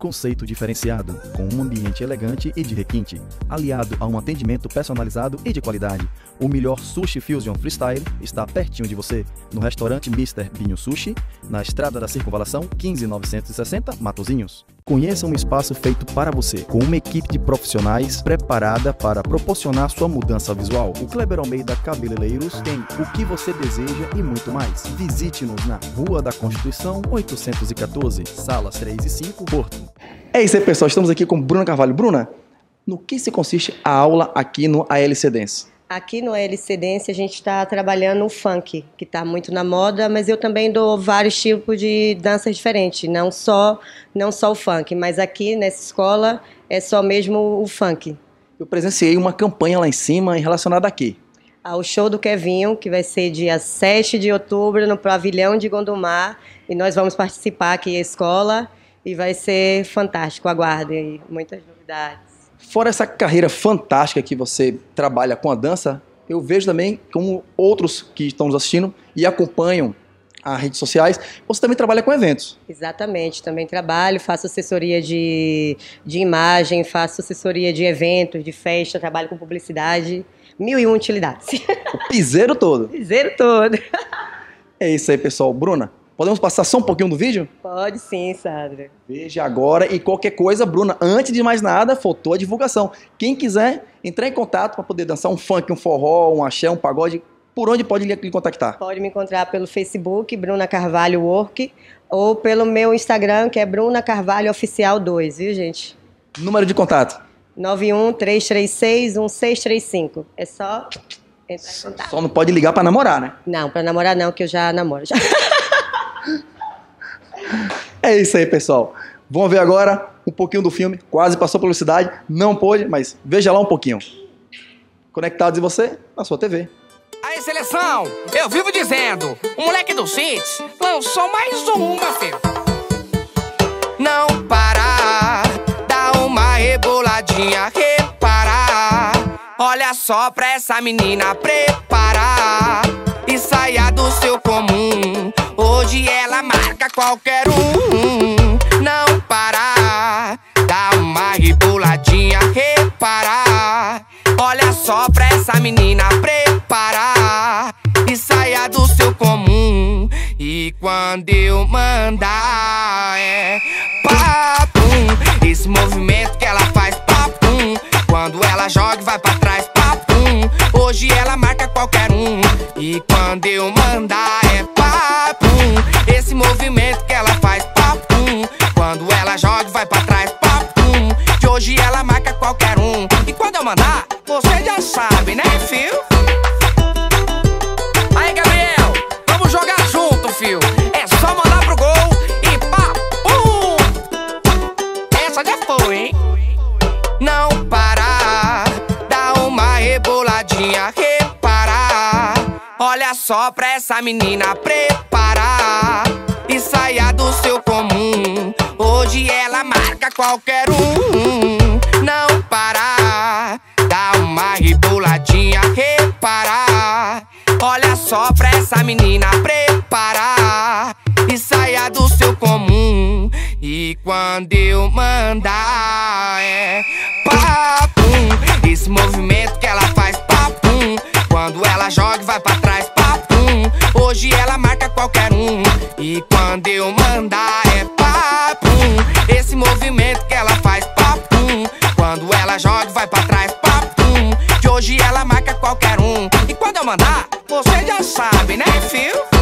Conceito diferenciado, com um ambiente elegante e de requinte, aliado a um atendimento personalizado e de qualidade. O melhor Sushi Fusion Freestyle está pertinho de você, no restaurante Mr. Binho Sushi, na Estrada da Circunvalação 15960, Matozinhos. Conheça um espaço feito para você, com uma equipe de profissionais preparada para proporcionar sua mudança visual. O Kleber Almeida Cabeleireiros tem o que você deseja e muito mais. Visite-nos na Rua da Constituição 814, salas 3 e 5, Porto. É isso aí, pessoal. Estamos aqui com Bruna Carvalho. Bruna, no que se consiste a aula aqui no ALC Dance? Aqui no ALC Dance a gente está trabalhando o funk, que está muito na moda, mas eu também dou vários tipos de danças diferentes, não só, não só o funk, mas aqui nessa escola é só mesmo o funk. Eu presenciei uma campanha lá em cima relacionada a quê? Ao show do Kevinho, que vai ser dia 7 de outubro no Pavilhão de Gondomar, e nós vamos participar aqui a escola e vai ser fantástico. Aguardem aí, muitas novidades. Fora essa carreira fantástica que você trabalha com a dança, eu vejo também como outros que estão nos assistindo e acompanham as redes sociais, você também trabalha com eventos. Exatamente, também trabalho, faço assessoria de, de imagem, faço assessoria de eventos, de festa, trabalho com publicidade, mil e um utilidades. O piseiro todo. Piseiro todo. É isso aí, pessoal. Bruna, Podemos passar só um pouquinho do vídeo? Pode sim, Sandra. Veja agora e qualquer coisa, Bruna, antes de mais nada, faltou a divulgação. Quem quiser entrar em contato para poder dançar um funk, um forró, um axé, um pagode, por onde pode lhe contactar? Pode me encontrar pelo Facebook, Bruna Carvalho Work, ou pelo meu Instagram, que é Bruna Carvalho Oficial 2, viu, gente? Número de contato? 913361635. É só entrar em contato. Só não pode ligar para namorar, né? Não, para namorar não, que eu já namoro já. É isso aí, pessoal. Vamos ver agora um pouquinho do filme. Quase passou publicidade, não pôde, mas veja lá um pouquinho. Conectados em você, na sua TV. Aí, seleção, eu vivo dizendo, o moleque do Cits lançou mais uma, filho. Não parar, dá uma reboladinha, reparar. Olha só pra essa menina preparar e saia do seu comum. Hoje ela marca qualquer um. Só pra essa menina preparar e saia do seu comum. E quando eu mandar, é papum. Esse movimento que ela faz, papum. Quando ela joga e vai pra trás, papum. Hoje ela marca qualquer um. E quando eu mandar, é papum. Esse movimento que ela faz, papum. Quando ela joga e vai pra trás, papum. De hoje ela marca qualquer um. E quando eu mandar, você já sabe, né, fio? Aí, Gabriel, vamos jogar junto, fio. É só mandar pro gol e papum. Essa já foi, hein? Não parar, dá uma reboladinha, reparar. Olha só pra essa menina preparar e saia do seu comum. Hoje ela marca qualquer um. Só pra essa menina preparar e saia do seu comum. E quando eu mandar, é papum. Esse movimento que ela faz, papum. Quando ela joga e vai pra trás, papum. Hoje ela marca qualquer um. E quando eu mandar, é papum. Esse movimento que ela faz, papum. Quando ela joga e vai pra trás, papum. De hoje ela marca qualquer um. E quando eu mandar, você já sabe, né, fio?